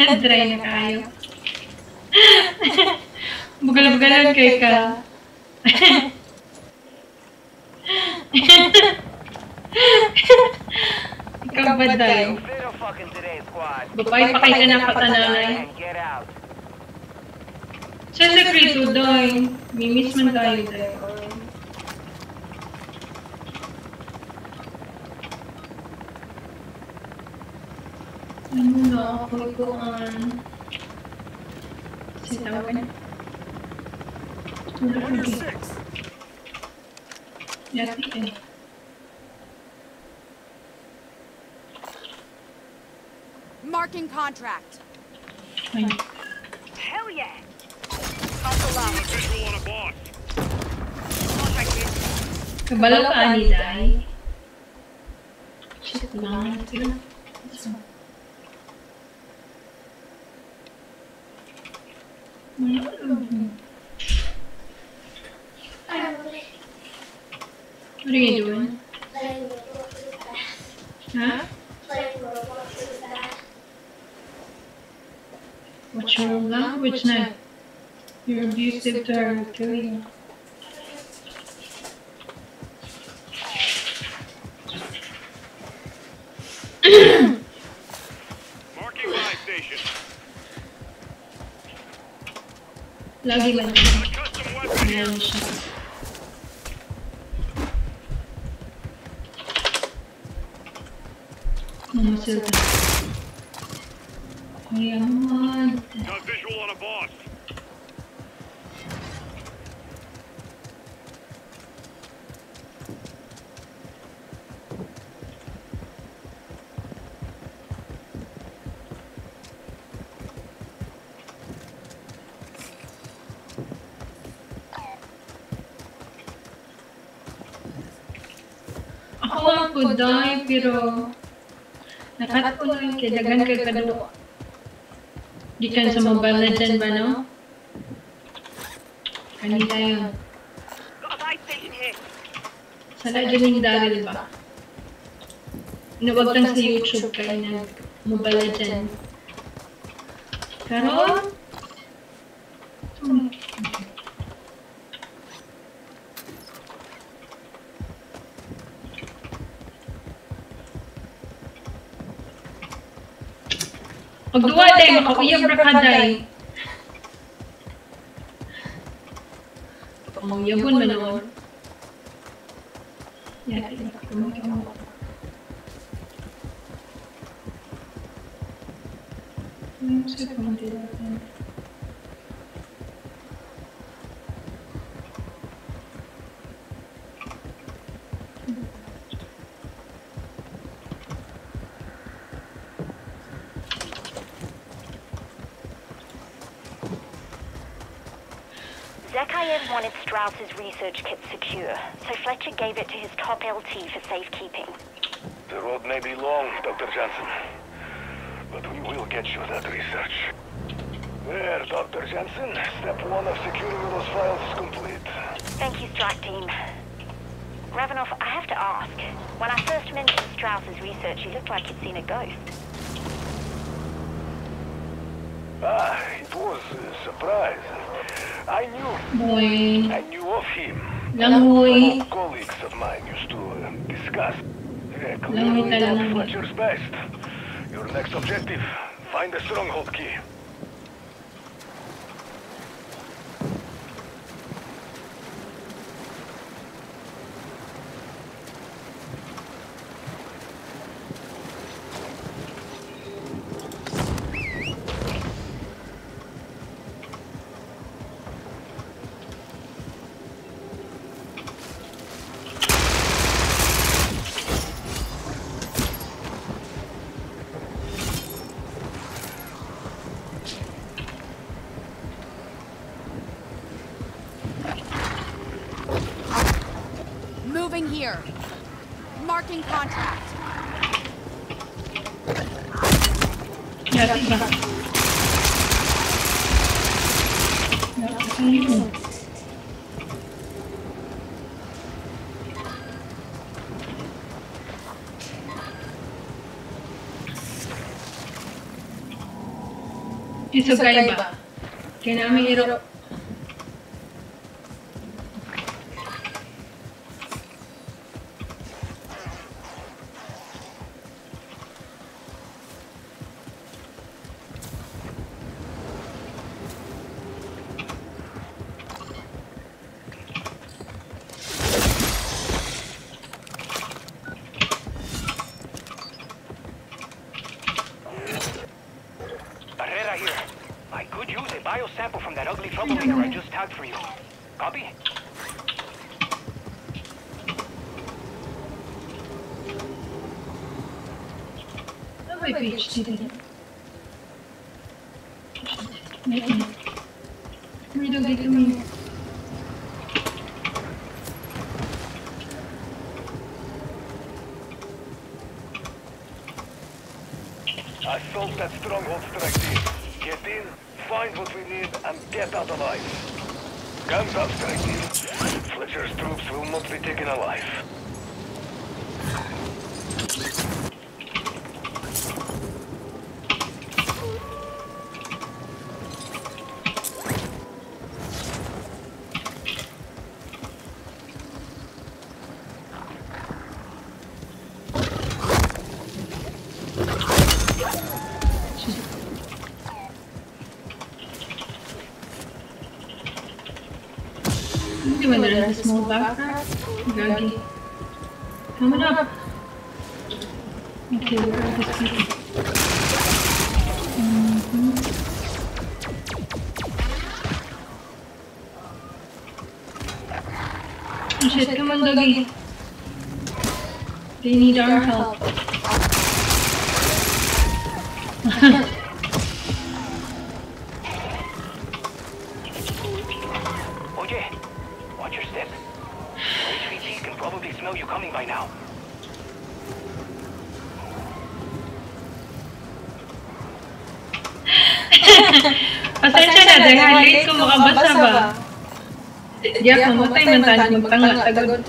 Dry na kayo. Bugal-bugalan kay ka. Ikaw ba tayo? Bapay, pakita na katananay. Siya sa Creed Udoy. Mimiss man tayo tayo. Na ako ikuan? Sitaw ka na. Wala ko di. Yati eh. Marking contract. Ay. Hell yeah! Hustle up. Visual on a boss. Contract in. Ka ani. Shit lang. Sila. What are you doing? Huh? What's your language now? You're abusive to pero nakatunan kay dagan kay kadto. Gikan sa Mobile Legend ba no? Kani tayo. Sana dyan yung Daryl ba? Inabag sa YouTube kay na Mobile Legend. Karon? Magduwa day, makauyam ra ka day. Pangyabon man naman. Zakayev wanted Strauss's research kit secure, so Fletcher gave it to his top LT for safekeeping. The road may be long, Dr. Johnson, but we will get you that research. There, Dr. Johnson. Step one of securing those files is complete. Thank you, strike team. Ravenov, I have to ask. When I first mentioned Strauss's research, you looked like you'd seen a ghost. Ah, it was a surprise. I knew, Boy, I him. langoy. Colleagues of mine used to discuss. Yeah, clearly Fletcher's best. Your next objective, find the stronghold key. Hizo Kaiba. Que nada me Assault that stronghold strike Get in, find what we need, and get out alive. Guns out, strike Fletcher's troops will not be taken alive. Diyak mamatay man tanong magtanga tagod.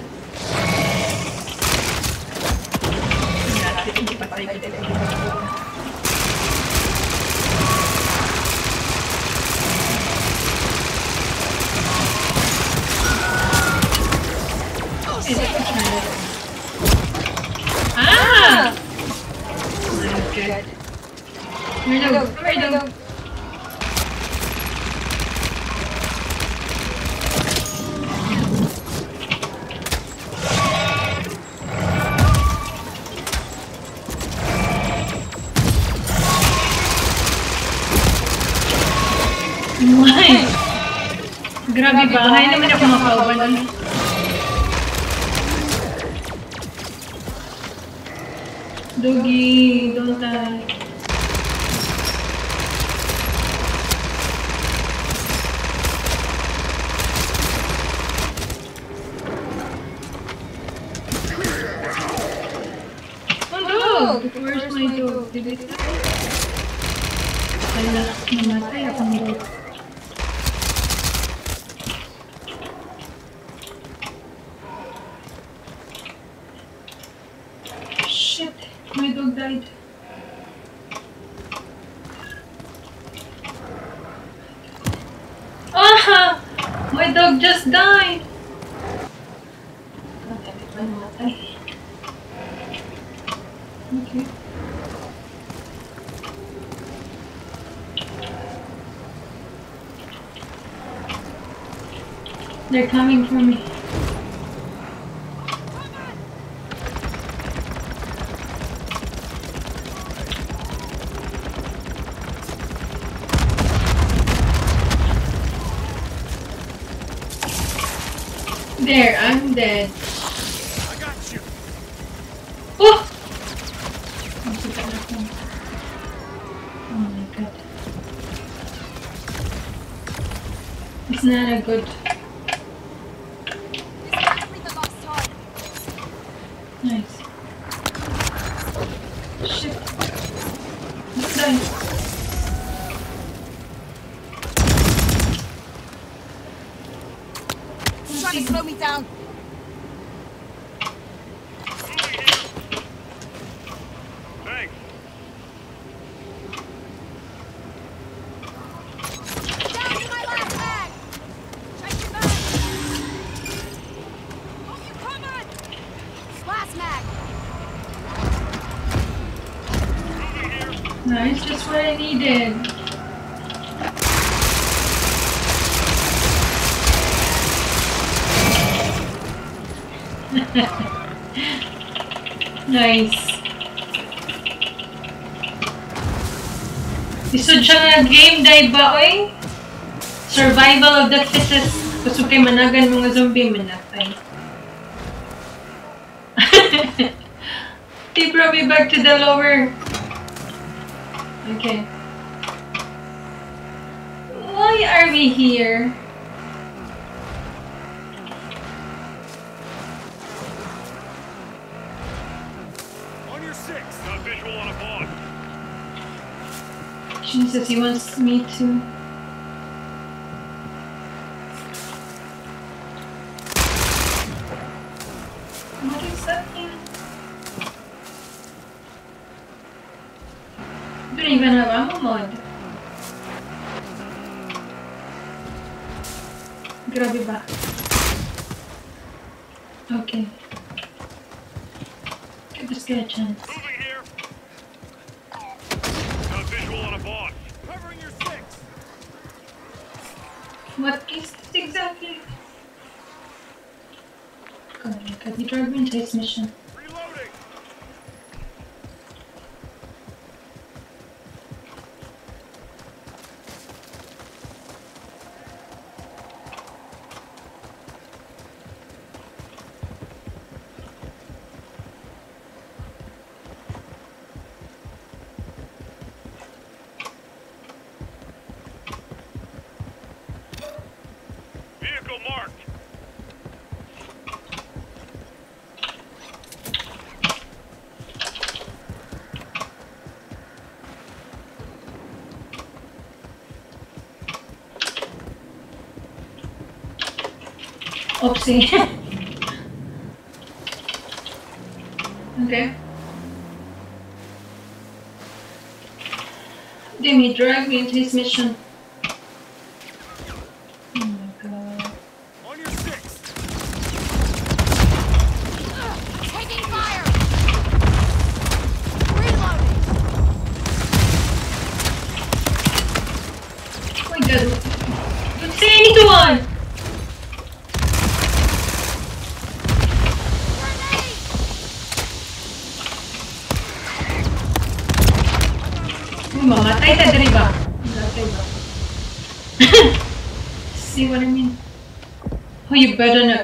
Okay. They're coming for me. There, I'm dead. good survival of the fittest. Gusto kay managan mga zombie manatay. they brought me back to the lower. Okay. Why are we here? On your six. Jesus, he wants me to. marked. Oopsie. okay. Demi, drag me into his mission.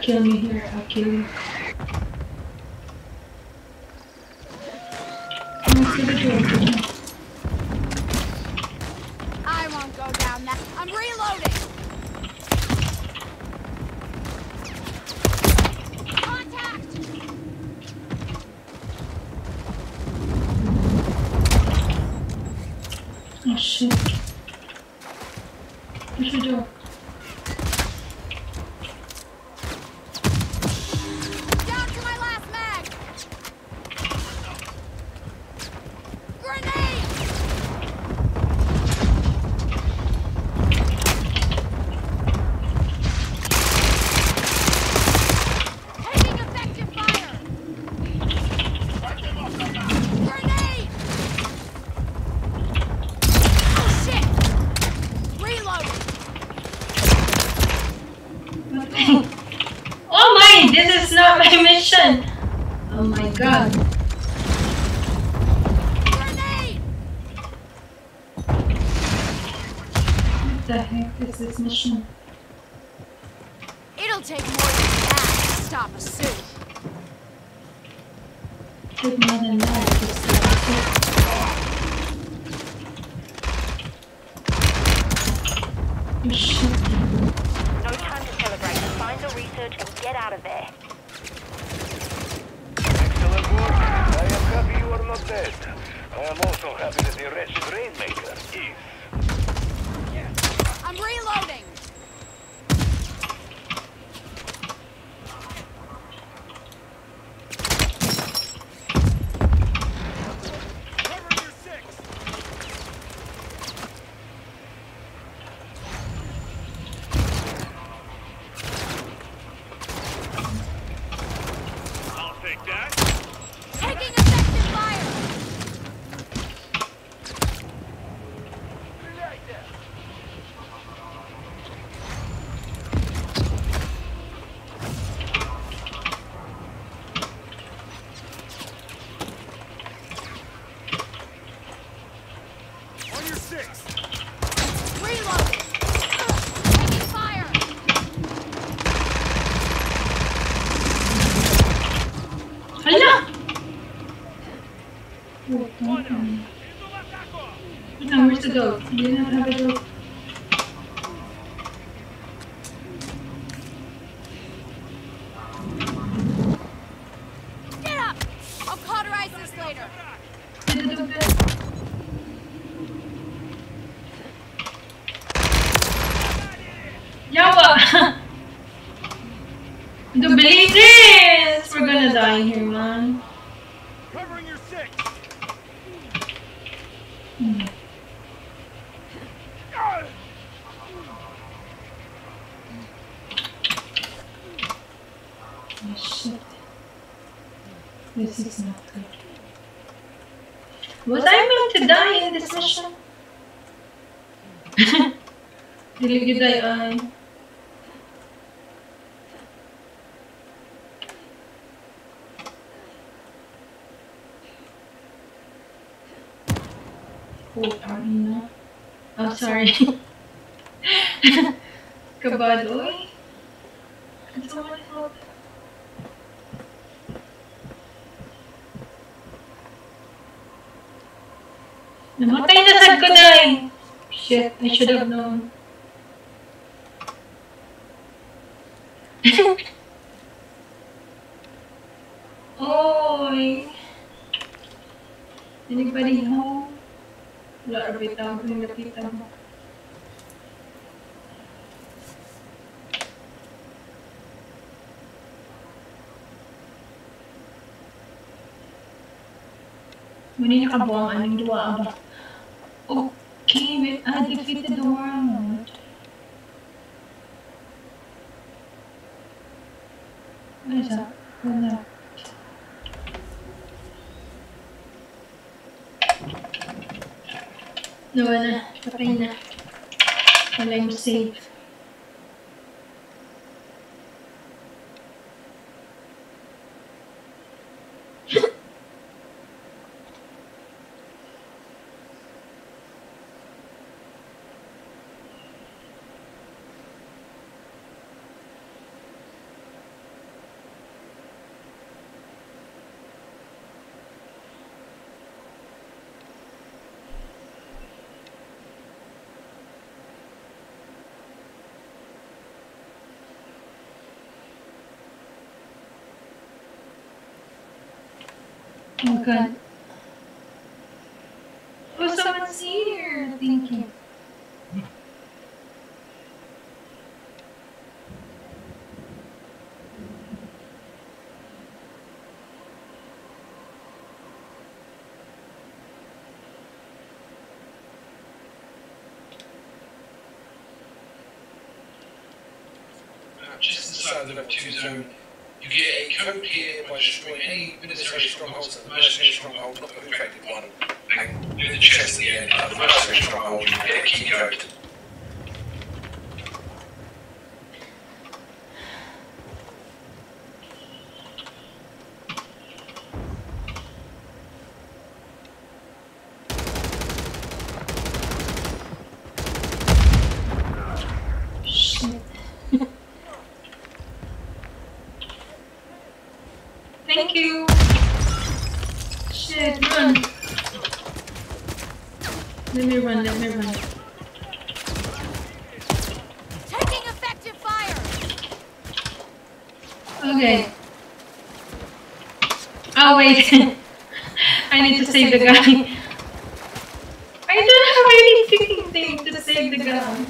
kill me here. I'll kill you. Dili gyud ay ay. Oh, parang na. Oh, sorry. Kabadoy. Can someone help? Namatay na sad ko na eh. Shit, I should have known. nakikita mo. Muna niya kabuang anong duwa ba? Okay, we've uh, defeated the world. Wala yung save. Oh god. Oh, someone's here. Thank you. just inside the level 2 zone. You get a code here by destroying any military strongholds and mercenary stronghold, not the infected one, and do the chest at the end. The mercenary stronghold, get a key code. Shit. Thank you. Shit, run. Let me run, let me run. Taking effective fire. Okay. Oh wait. I need to save the guy. I don't have any freaking thing to save the guy.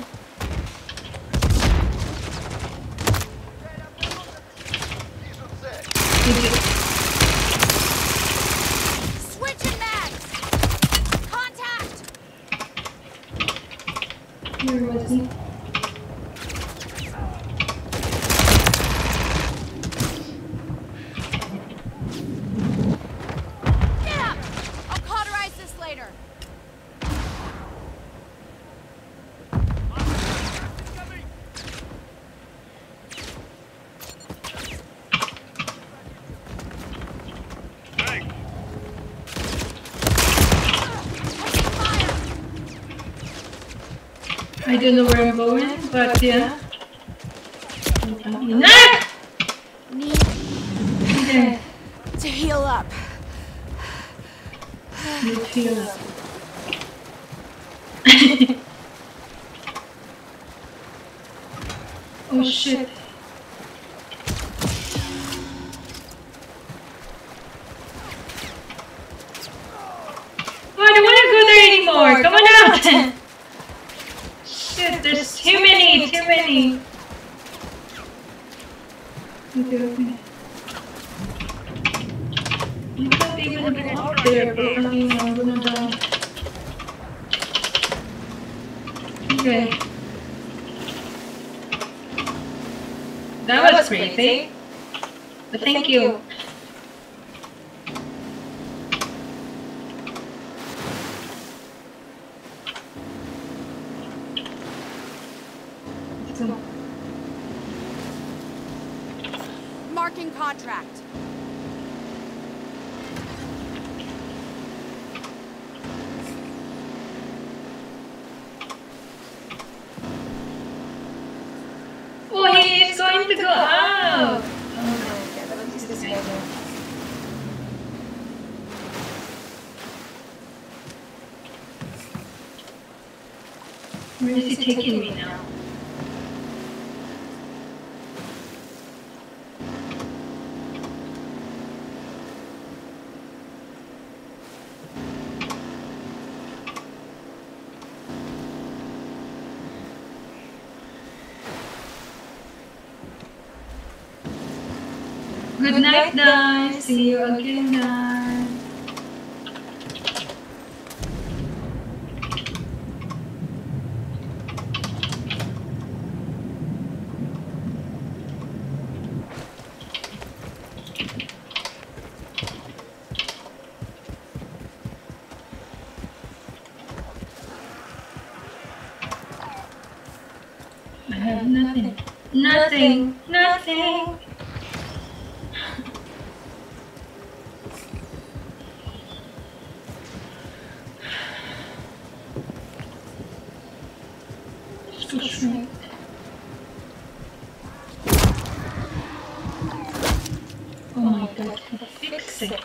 Thank you. Switching mags. Contact. Where was he? Get up. I'll cauterize this later. Thanks. Taking fire. I don't know where I'm going, but yeah. Nah! Need Okay, to heal up. you feel it. oh shit. Oh, I don't want to go there anymore. Come on out. Shit, there's too many, too many. Okay, okay. You can't even go up there, but I mean, I'm gonna die. Okay. That was crazy. But thank you. Let's go. Marking contract. Going to go out. Where is he taking me now? Good night, guys. See you again, guys. I have nothing. Nothing. Nothing. Let's go straight. Oh my god, fix it.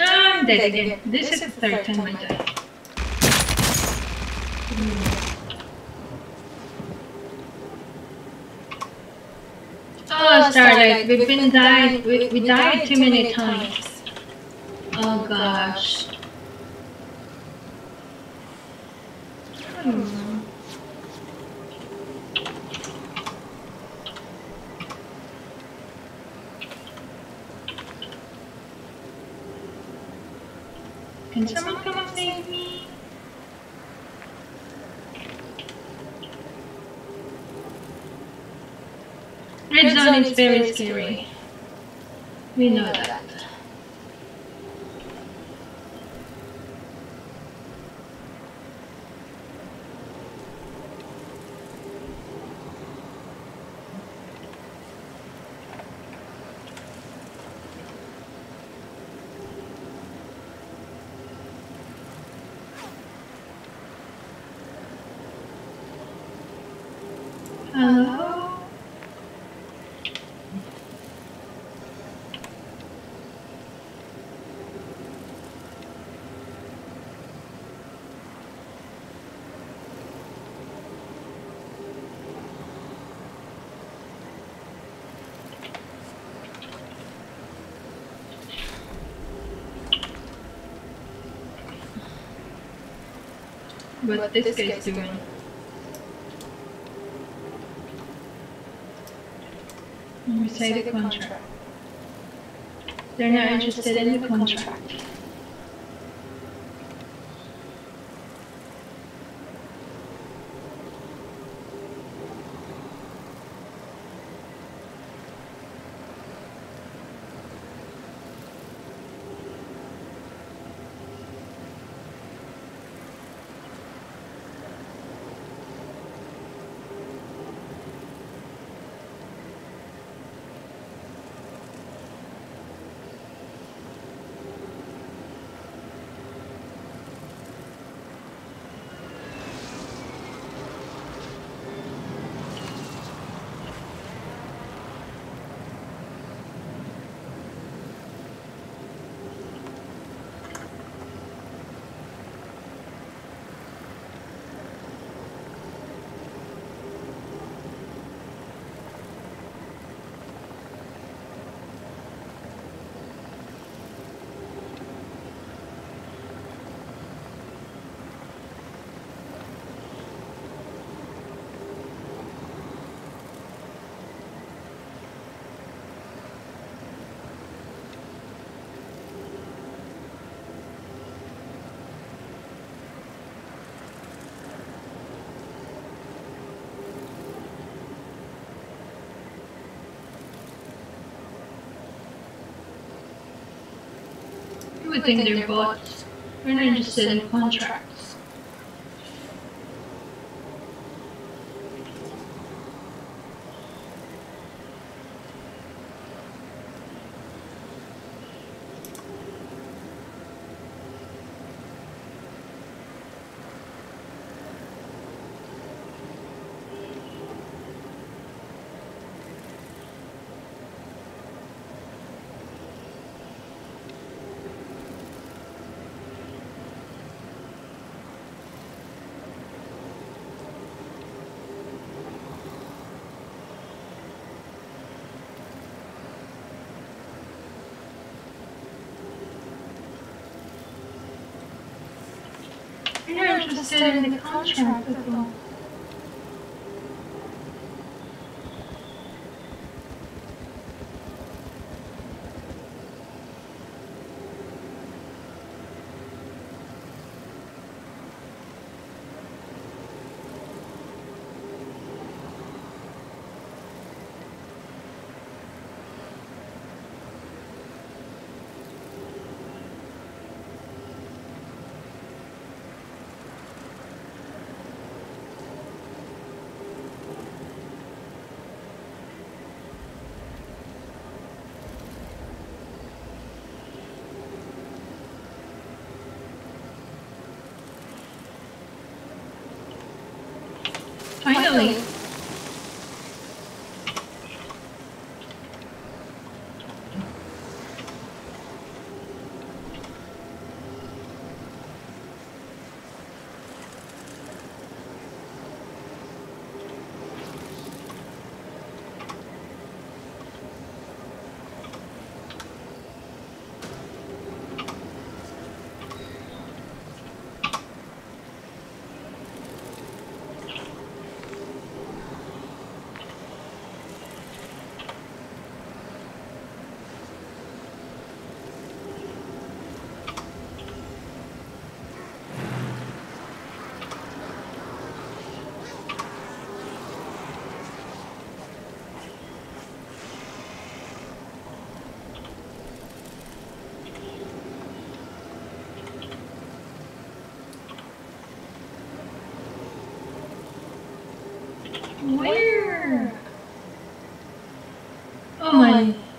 I'm dead again. This is the third time I die. Oh, oh Starlight, we've been died. We, we died too many times. Oh, oh gosh. Hmm. Can someone come and save me? Red zone is very scary. We know that. Hello? What this guy's doing? Recited mm, contract. They're not interested in the contract. Think they're bots. Not interested in contracts. Interested in the contract all.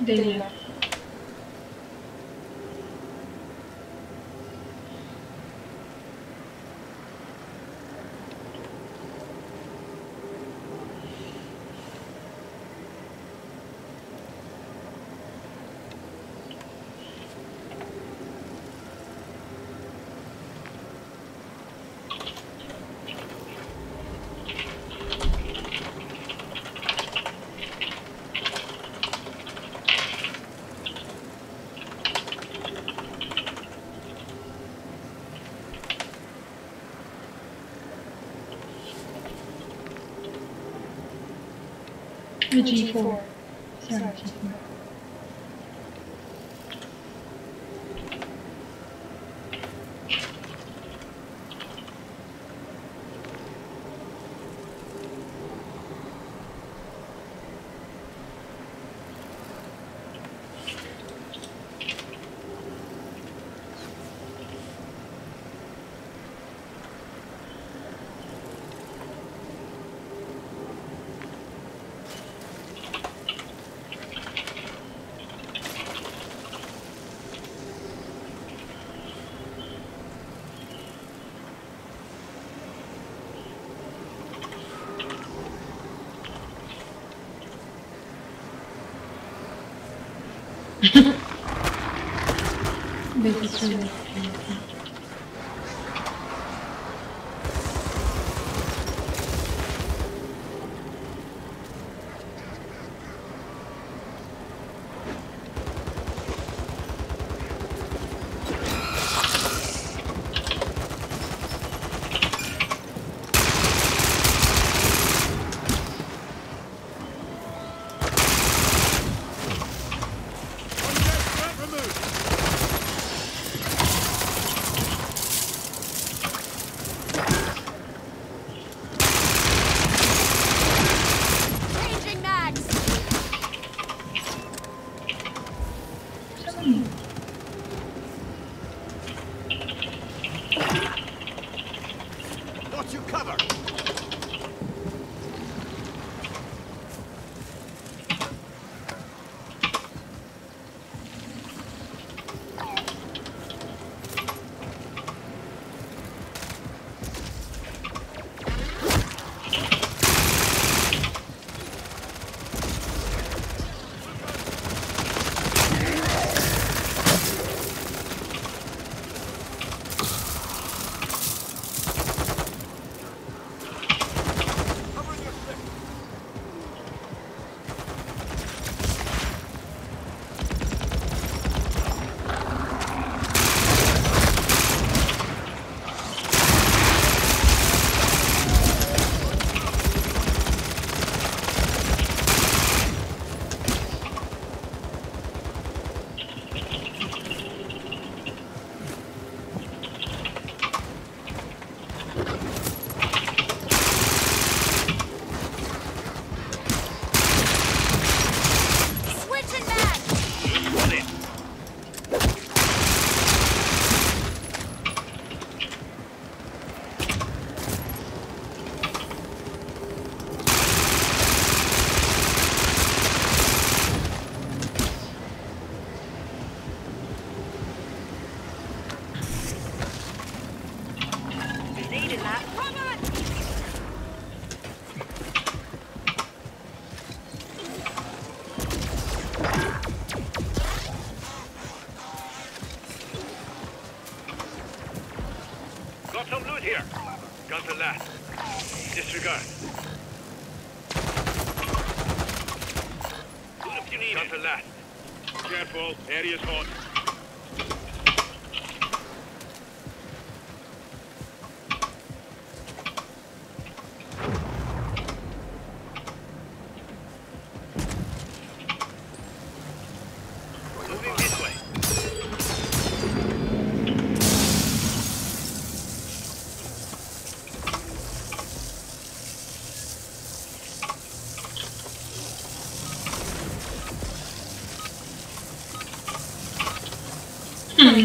Entendi. The G4. Sorry, Deixa eu ver.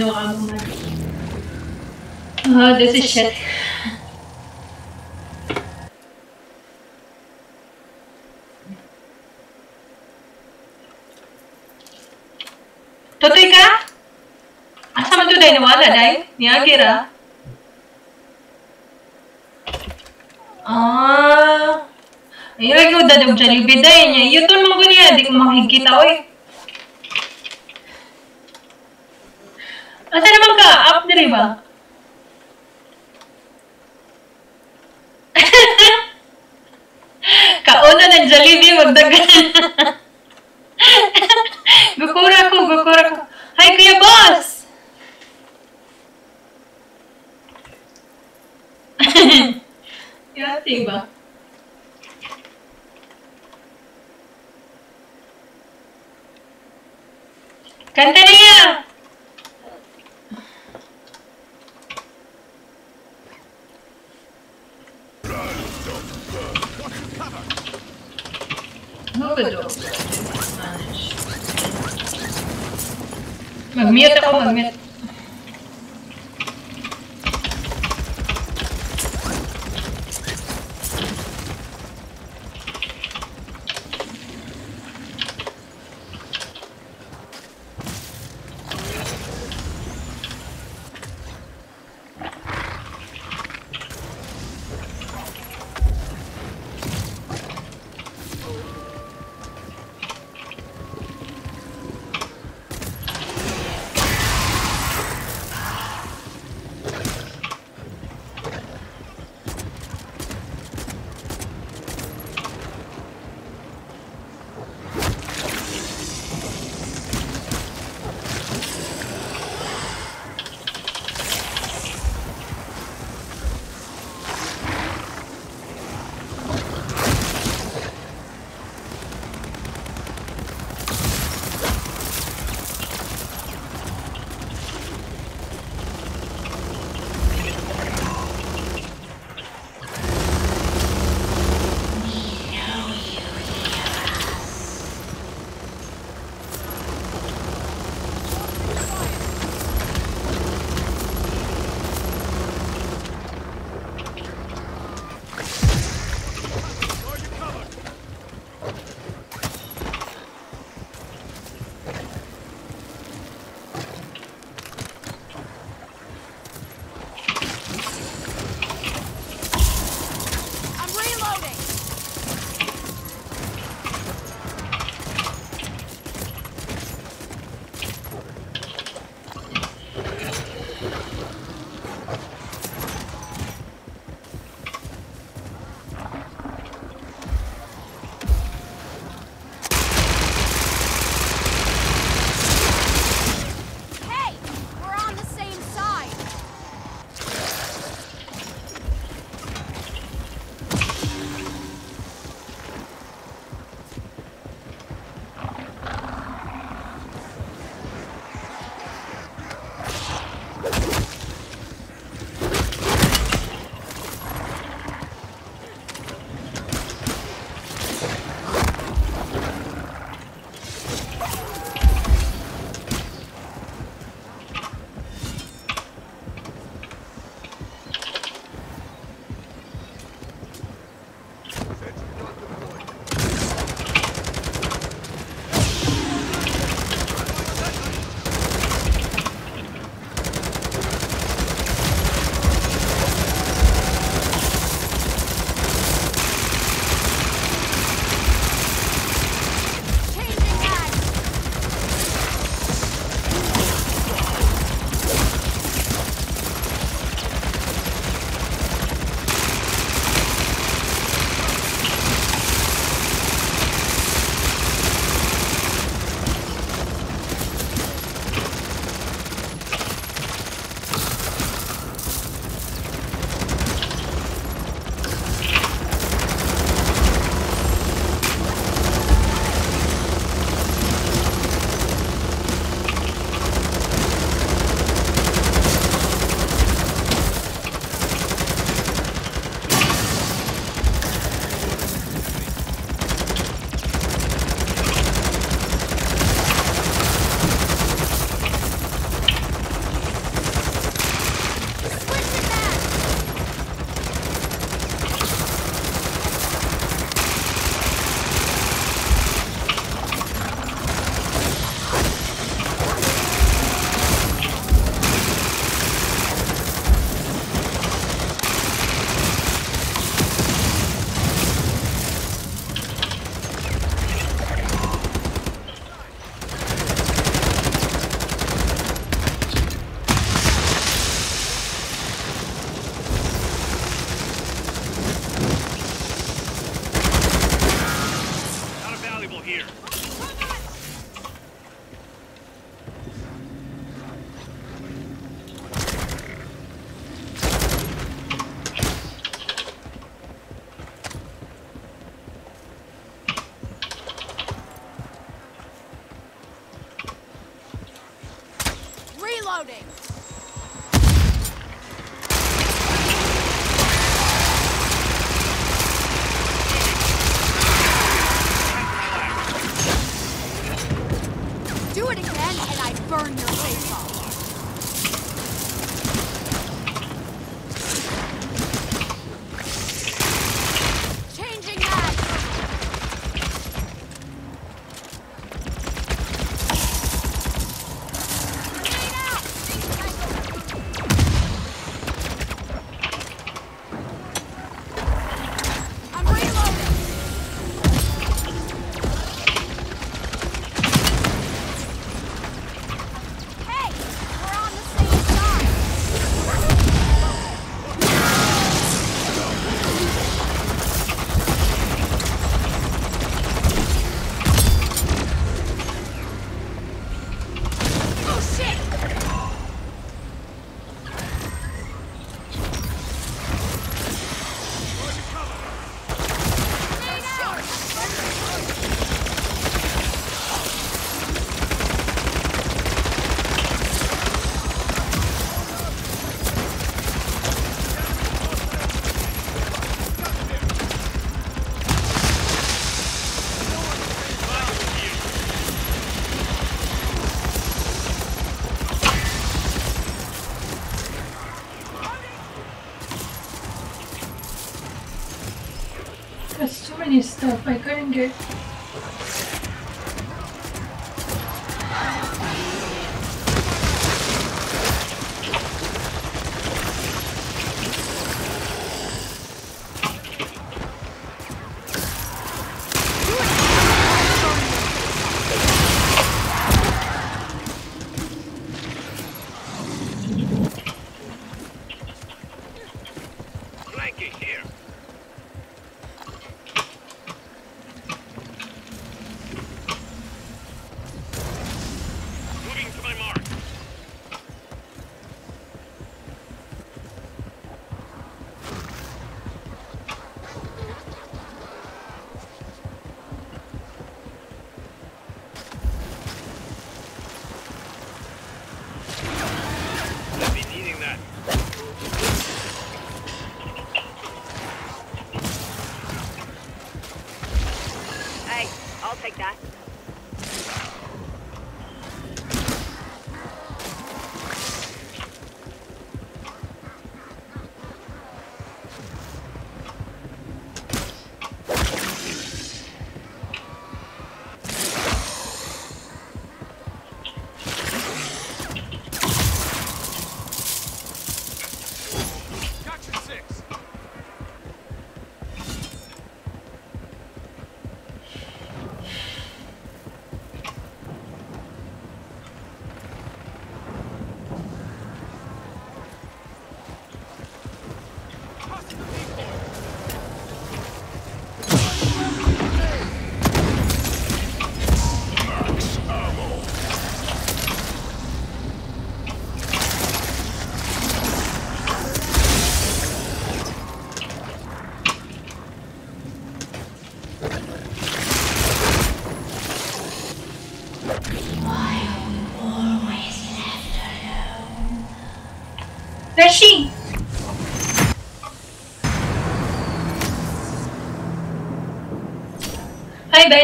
No ammo mag. Oh, this is shit. Tutoy ka? Asa man to dahil nawala dahil? Ni Akira? Ah. Ayaw, ikaw dadog Jollibee dahil niya. Yuton mo ko niya. Di ko makikita, oy. рыба. Stuff I couldn't get.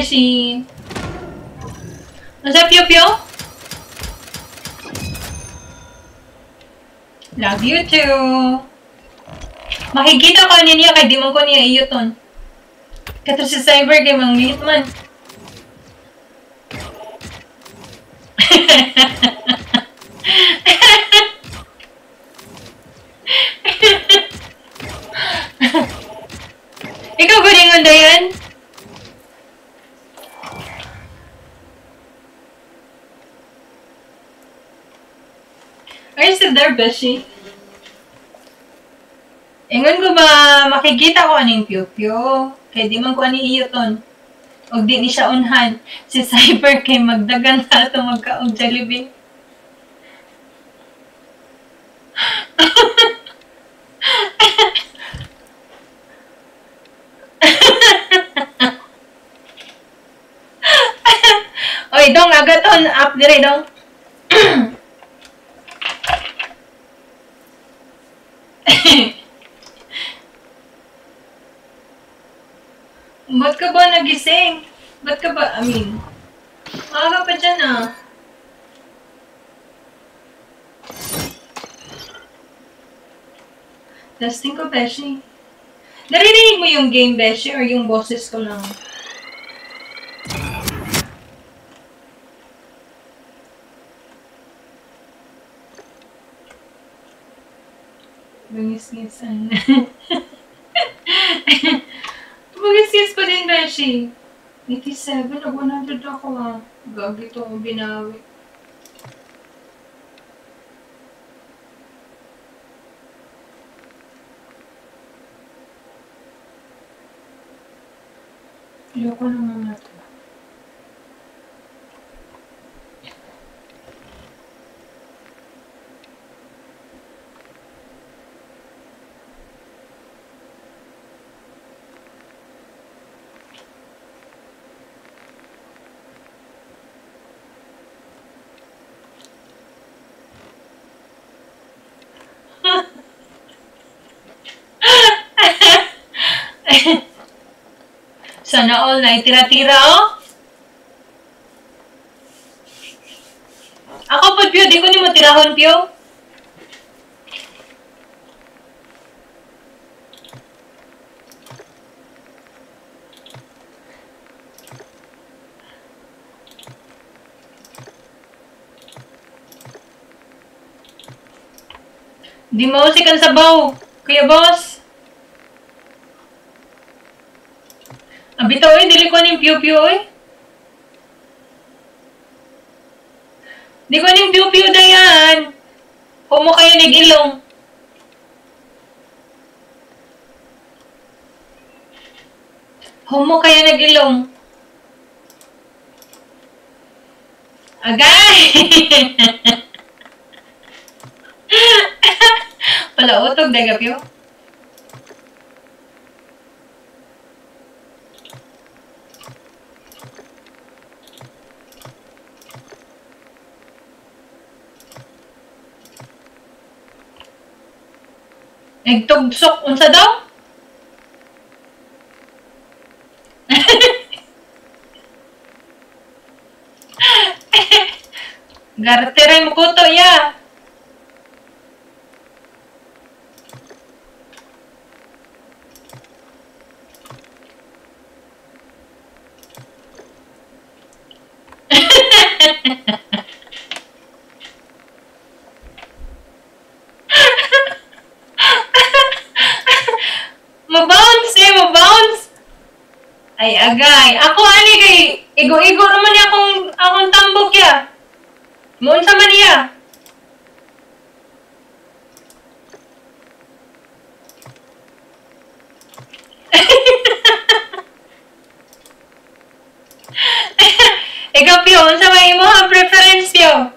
Hi, Beshi. Nasa Pio Pio? Love you too. Makikita ko niya kay di man ko niya iyoton. Kato si Cyber kay mang man. Ikaw gulingon na yan? Are you still there, Beshi? Ingon ko ba, makikita ko aning piyo-piyo. Kaya di man ko ani iyoton. Og di ni siya unhan. Si Cyber kay magdagan na ito magkaog Jollibee. Oy, dong, agaton, up dire dong. Ba't ka ba nagising? Ba't ka ba, I mean, maaga pa dyan ah. Testing ko, Beshi. Naririnig mo yung game, Beshi, or yung boses ko lang? Bangis-gisan. Bangis-gis pa din, Beshi. 87, nag 100 ako ah. Gagi to, binawi. Ayoko naman na to. Sana all na tira-tira, oh. Ako po, Pio, di ko ni mo tirahon, Pio. Di mo si kan sabaw. Kuya boss. अभी तो वही दिल को नहीं पियो पियो है Di ko ning piyo-piyo na yan. Humo kayo ni Gilong. Humo kayo na Gilong. Agay! Palautog na gapyo. Nagtugsok unsa daw? Garteray mo kuto ya. Mabounce Ay, agay. Ako, ani kay, igo-igo naman niya akong, akong tambok ya. Moon sa man niya. Ikaw, Pio, unsa may imo ang preference, Pio?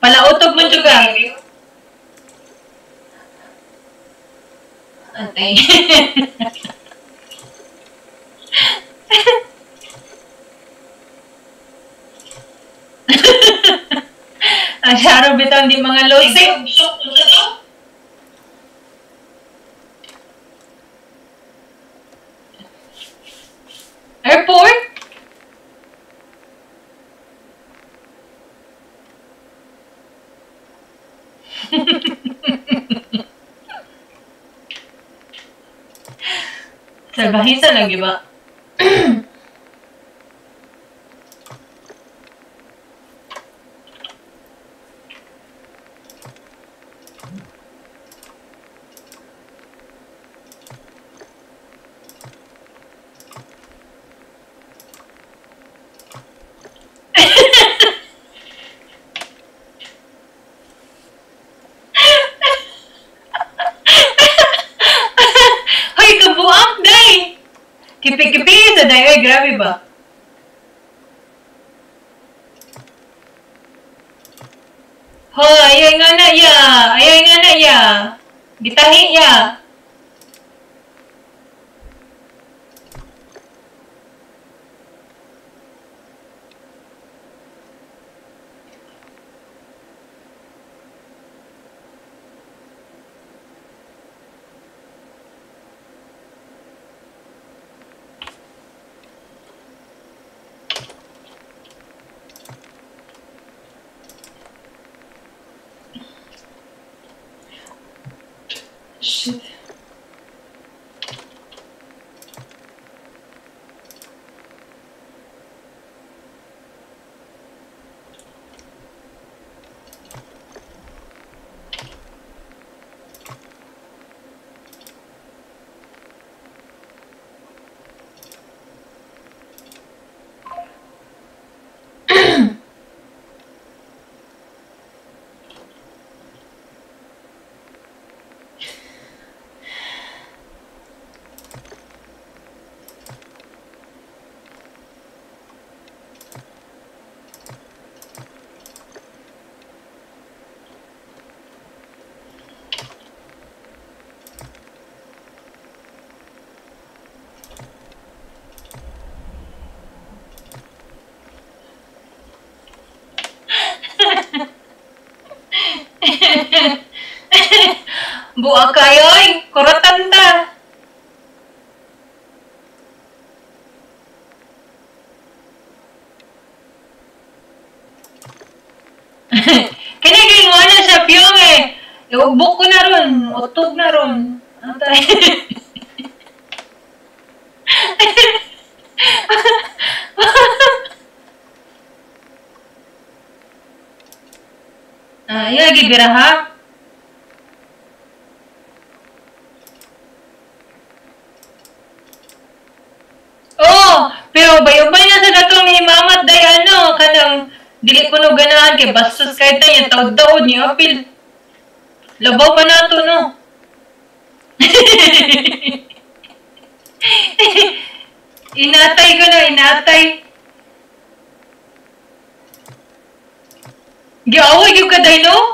Palautog mo juga. Antay. Ang syaro bitaw di mga losing. Airport? Salbahisa lagi ba? Hoy, kabuak, day! Day. Ay, grabe ba? Hoy, ayay nga na ya. Ayay nga na ya. Gitahi ya. Buwa kayo, oy! Kuratan ta! Kinigay mo na sa piyong eh! Iugbok ko na ron. Utog na ron. Antay. ah, iya lagi biraha. Oh, ke bassas kaitannya tahu-tahu ni apil. Labaw pa na to, no? inatay ko na, inatay. Giaway yung kaday, no?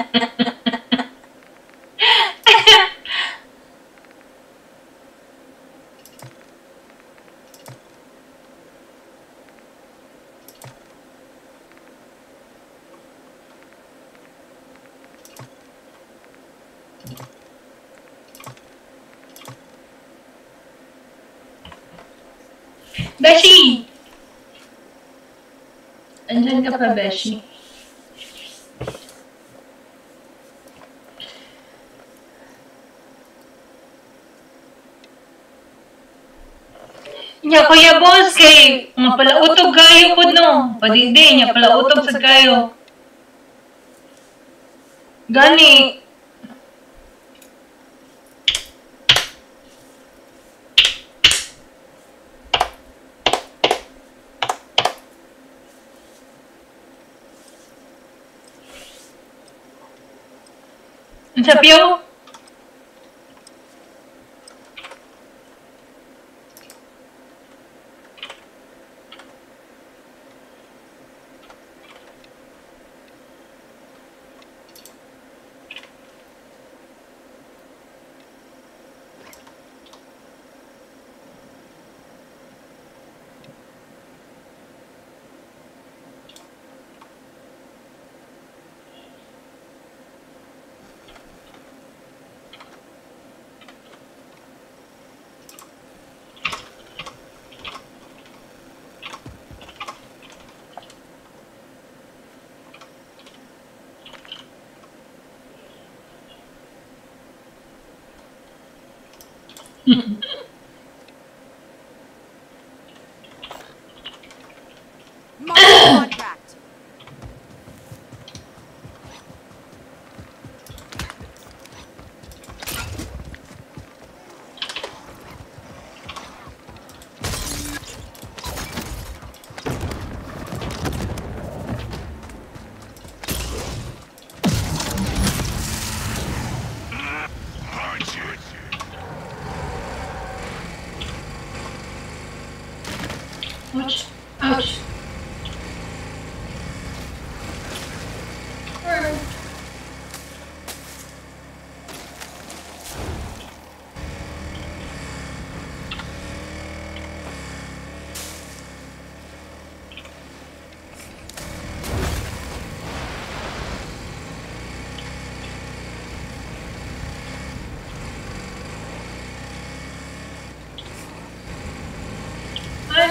Madhya Pradesh. Nya kuya boss kay mapalautog kayo po no. Padindi nya palautog sa kayo. Gani 这标。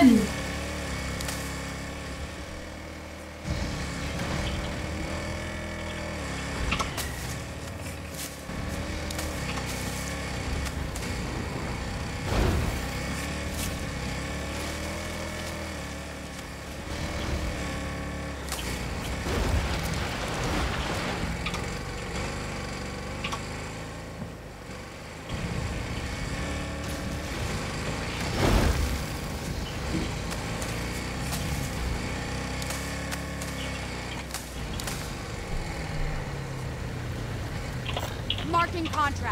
Ano? Contract.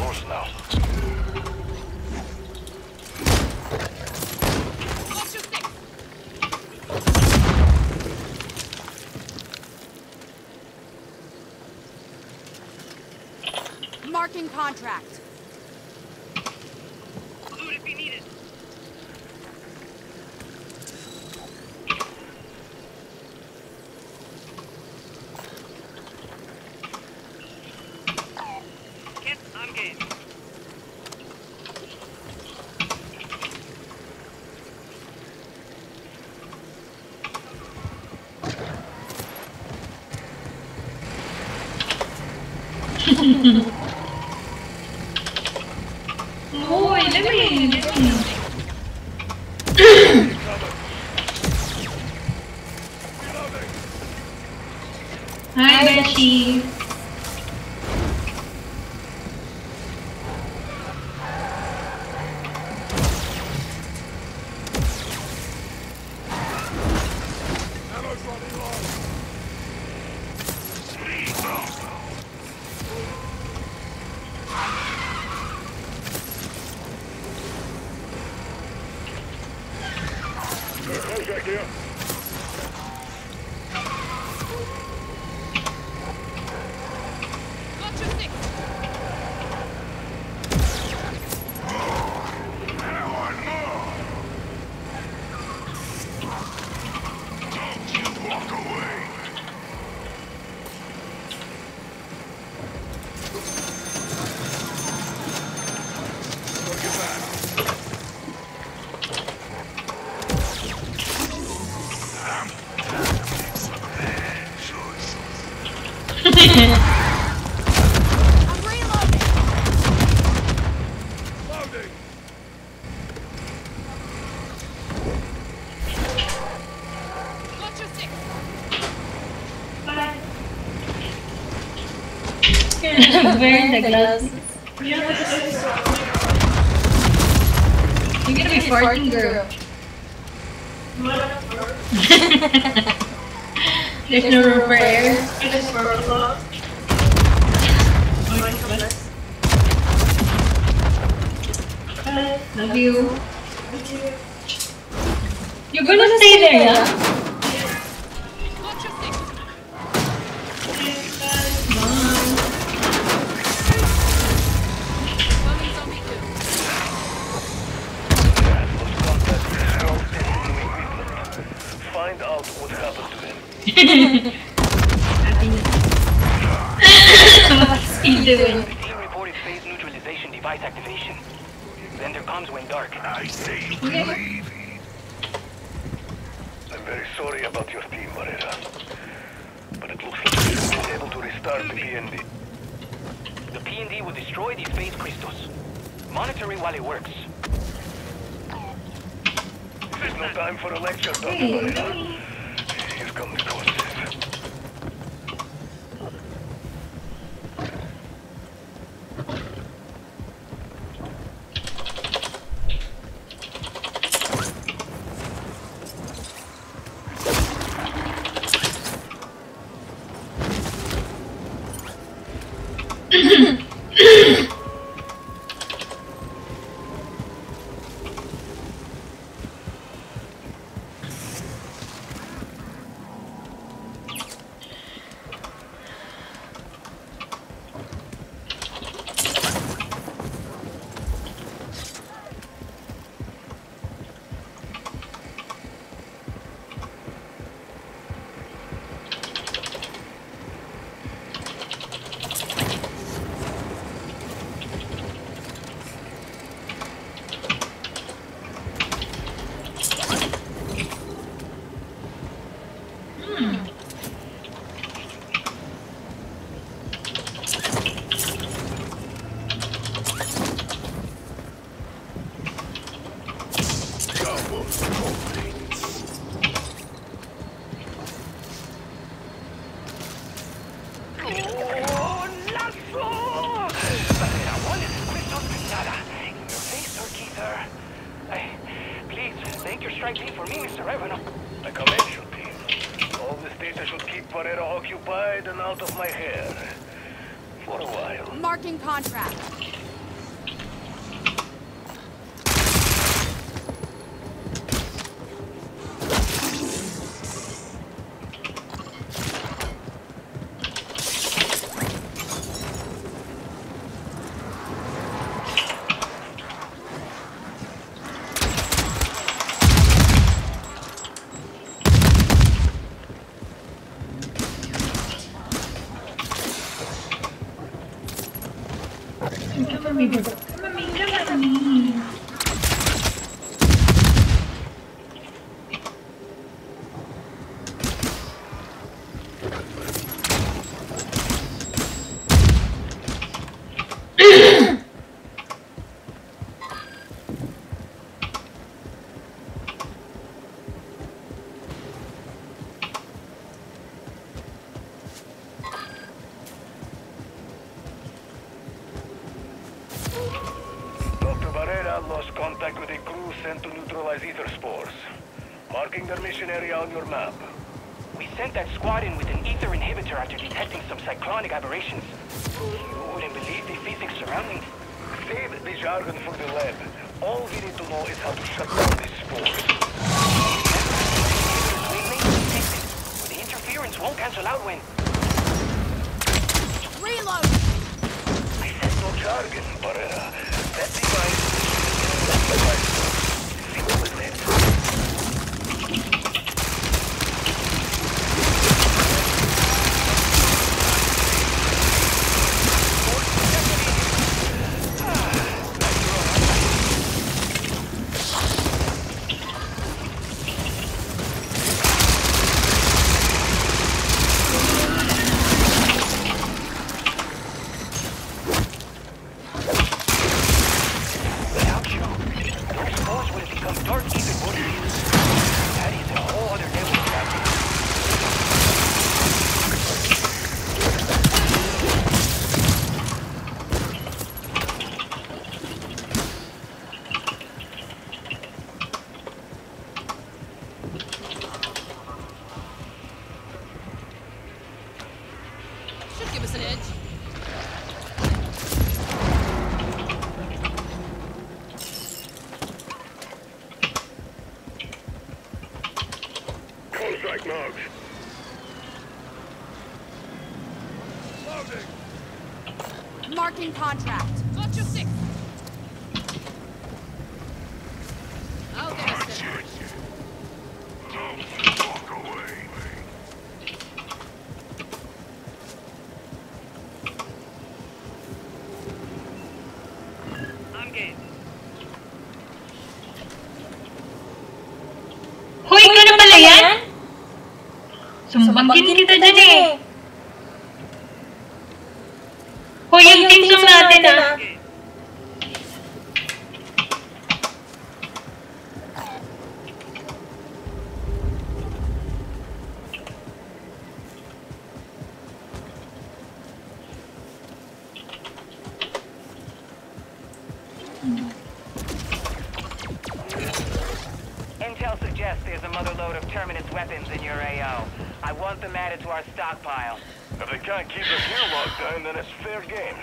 yours now. Marking contract. wearing the gloves. You're gonna be farting, girl. There's no room for air. PND. The PND will destroy these Space Crystals. Monitor it while it works. This is no time for a lecture, Dr. May on your map. We sent that squad in with an ether inhibitor after detecting some cyclonic aberrations. You wouldn't believe the physics surrounding. Save the jargon for the lab. All we need to know is how to shut down this force. We may detect it, but the interference won't cancel out when... Reload! I said no jargon, Barrera. That device is that device. Stockpile. If they can't keep us here locked down, then it's fair game.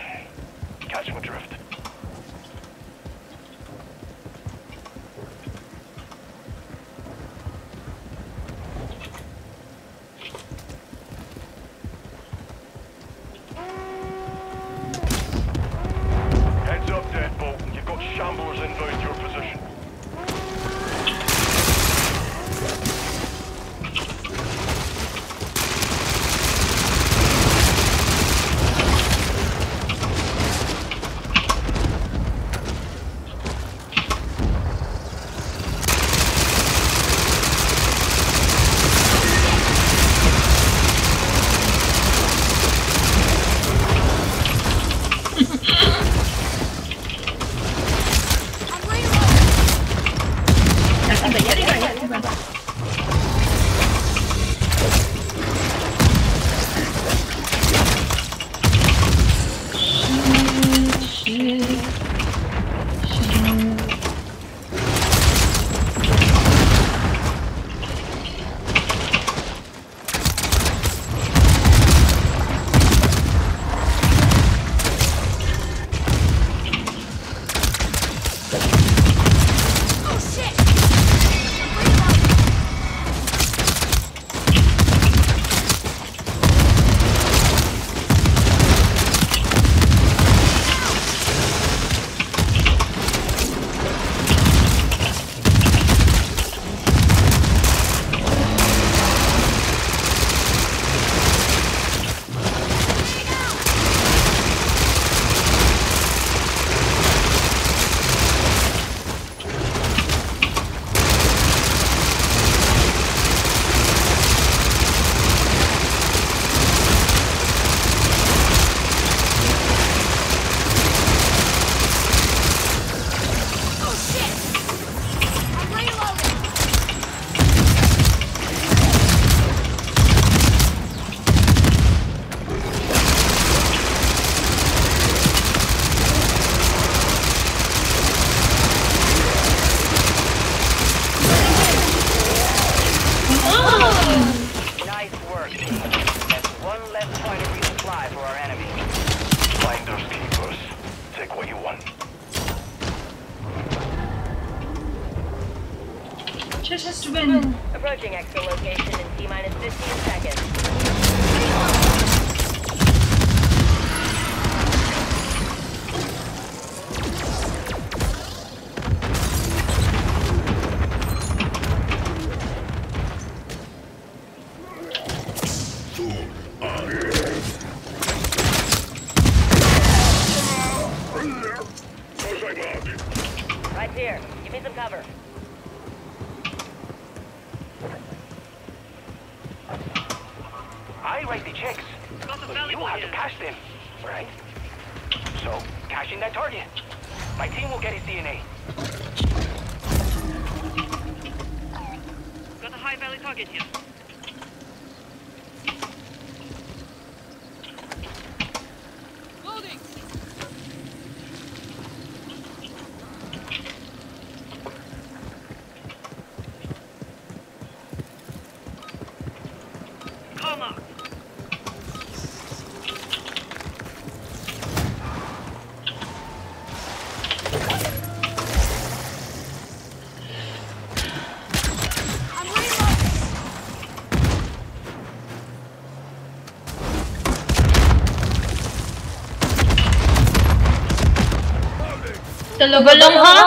Talaga lang ha?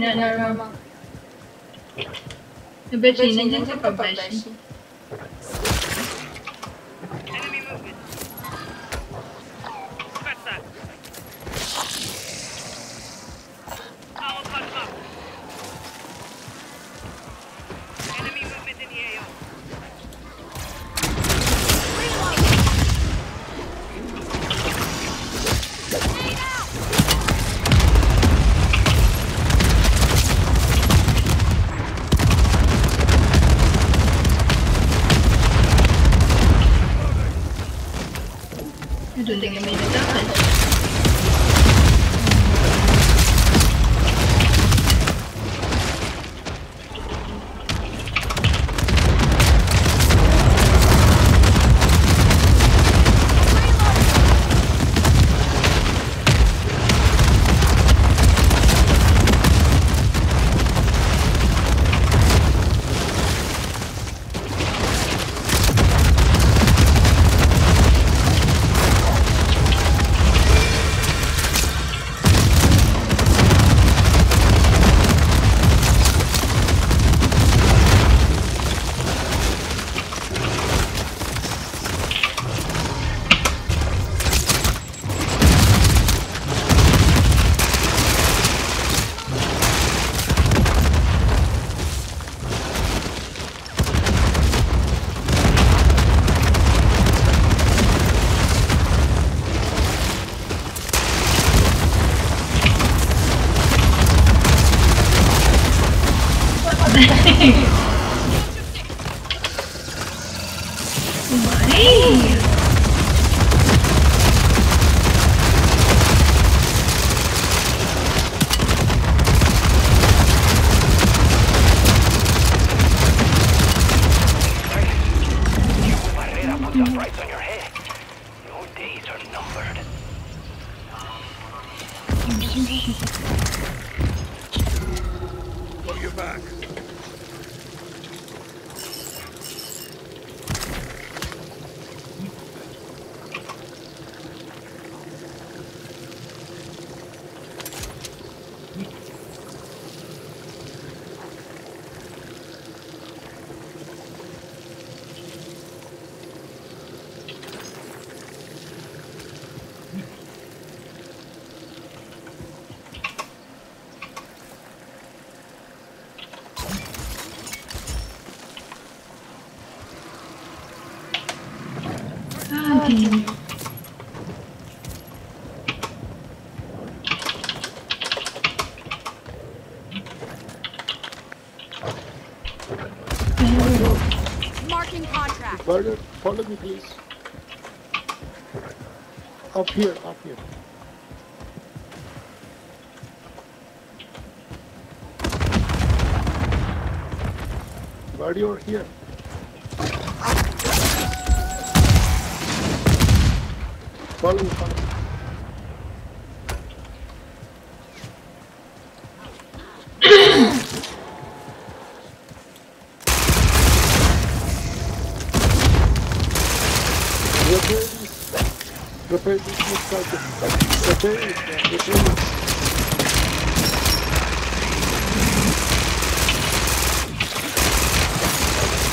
na naman. Nabeshi, nandiyan sa pabeshi. do think it made a difference.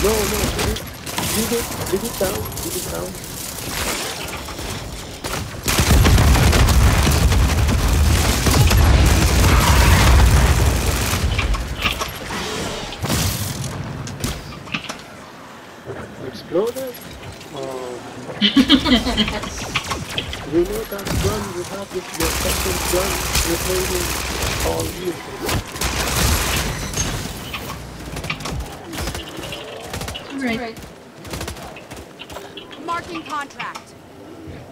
No, no, no. leave it, leave it down, leave it down. Exploded? Um, you know that gun you have with your gun, you're holding all you. right. Marking contract.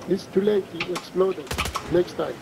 It's too late. It exploded. Next time.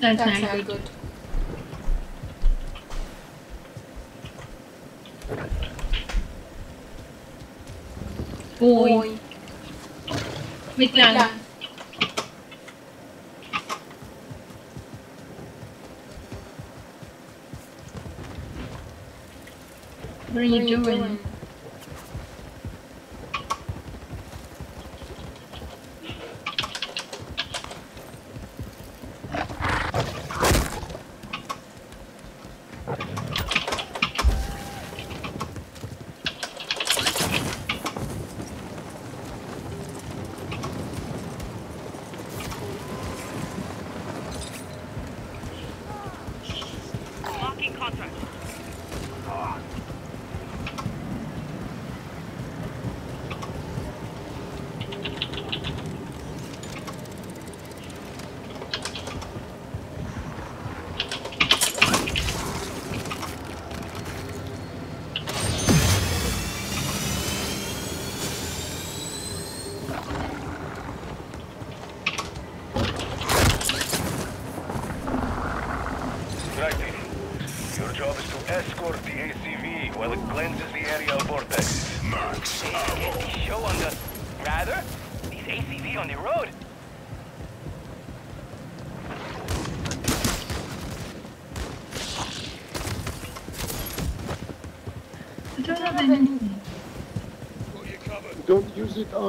That's, That's not, not, good. good. Boy. Lang. What are you, what are you doing? doing?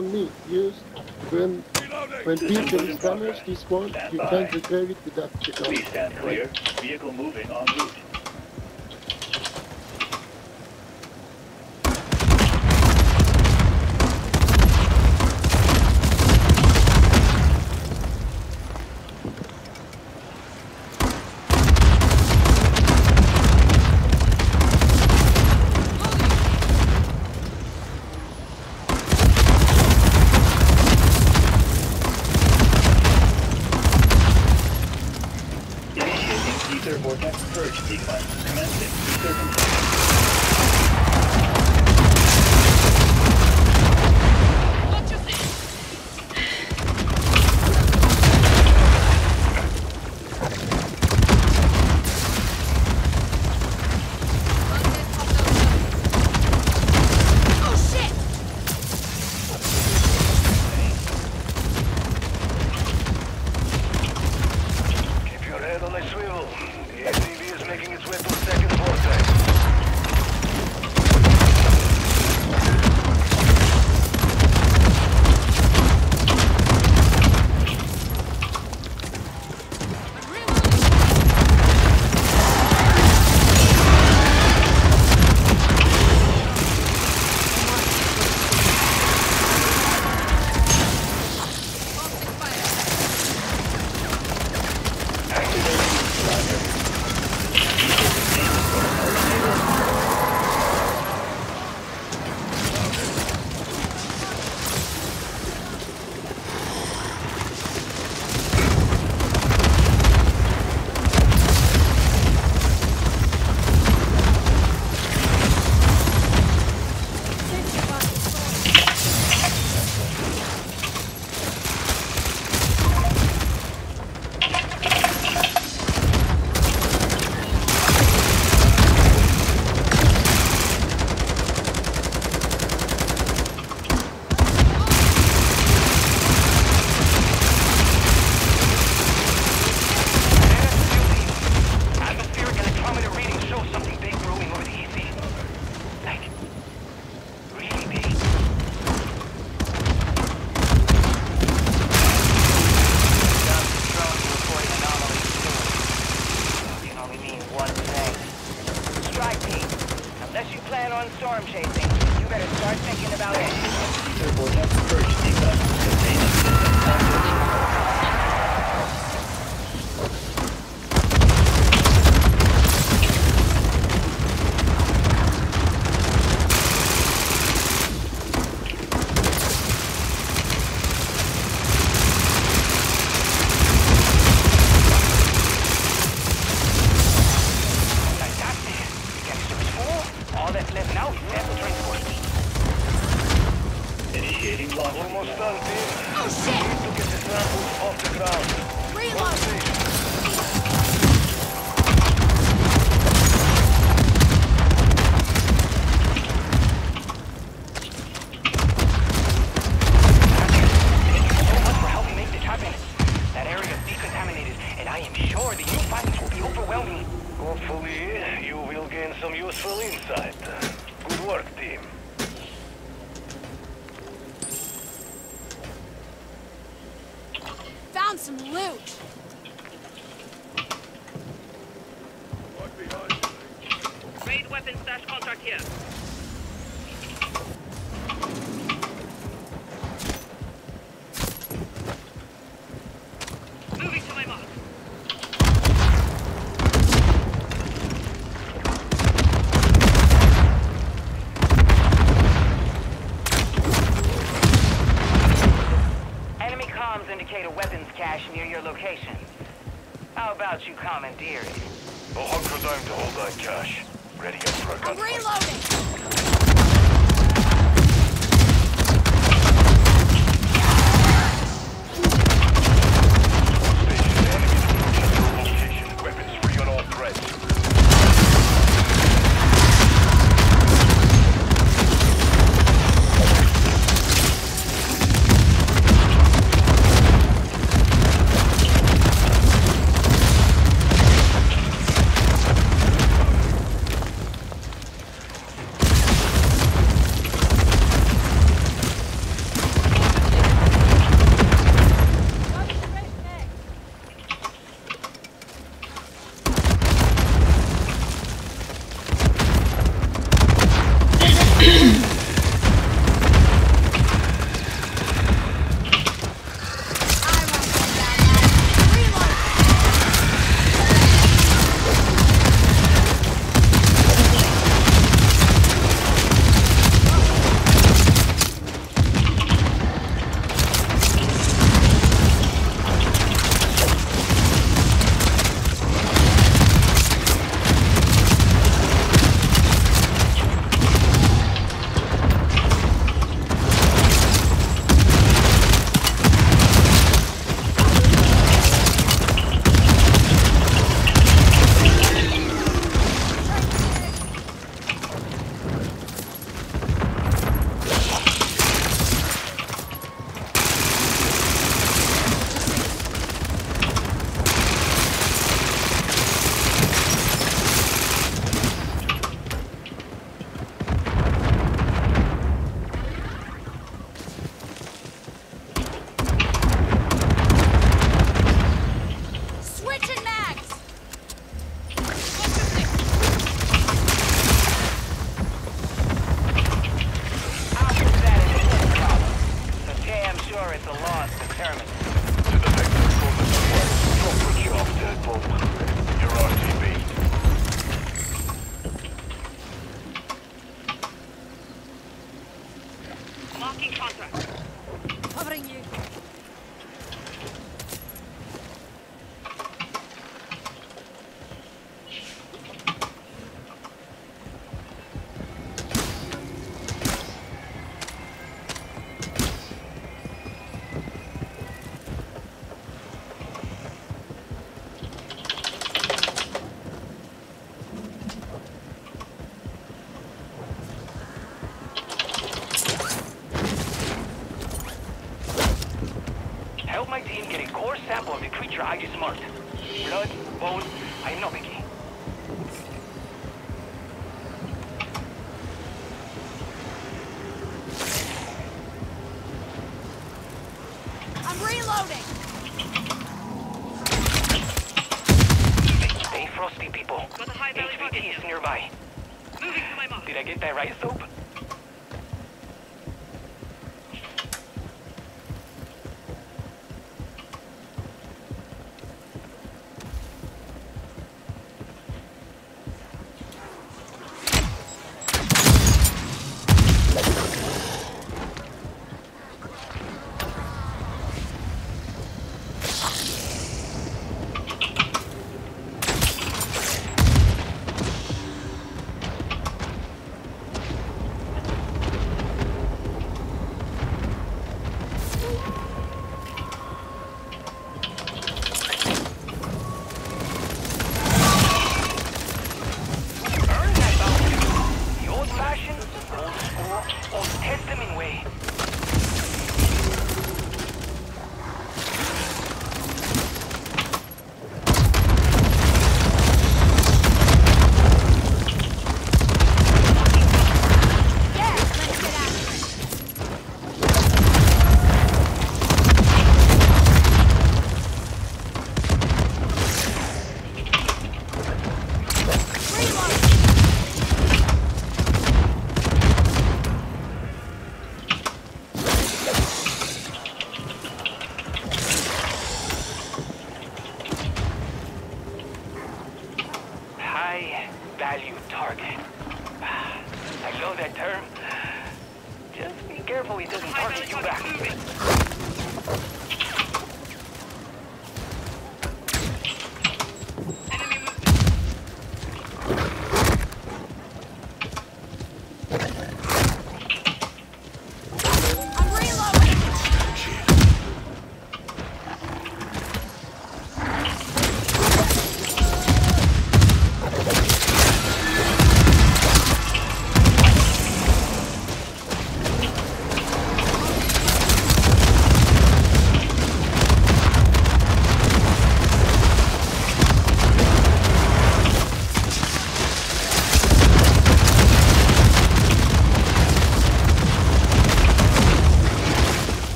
on me. Use when when vehicle is damaged, this one you can repair it without checkout. Vehicle moving on route.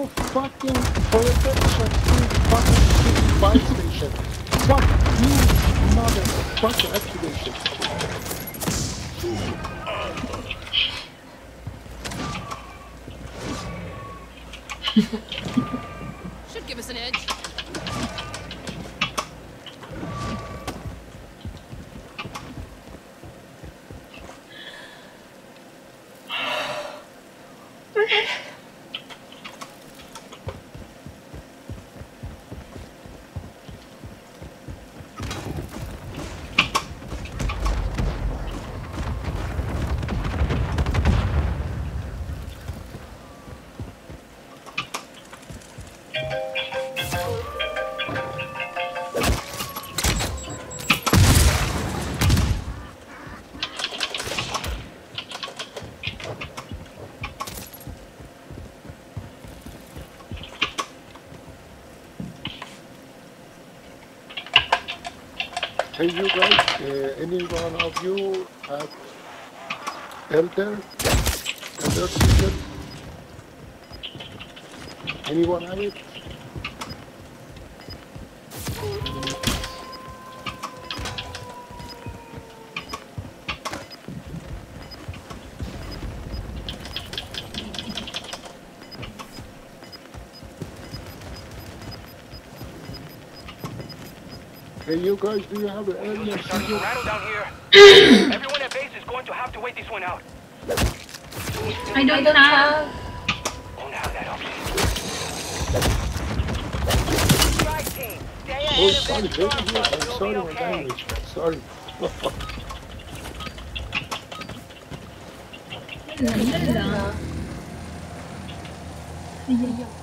No fucking protection in fucking shitty buy station. Fuck you, motherfucker you have elder? Elder season? Anyone have it? Hey you guys, do you have an elder Starting to season? rattle down here. Everyone at base is going to have to wait this one out. I don't have. Won't have that option. Strike team, stay Oh, ahead sorry, of them baby, storm I'm You'll sorry, be my okay. language. Sorry. Ganda lang. Ay, ay, ay.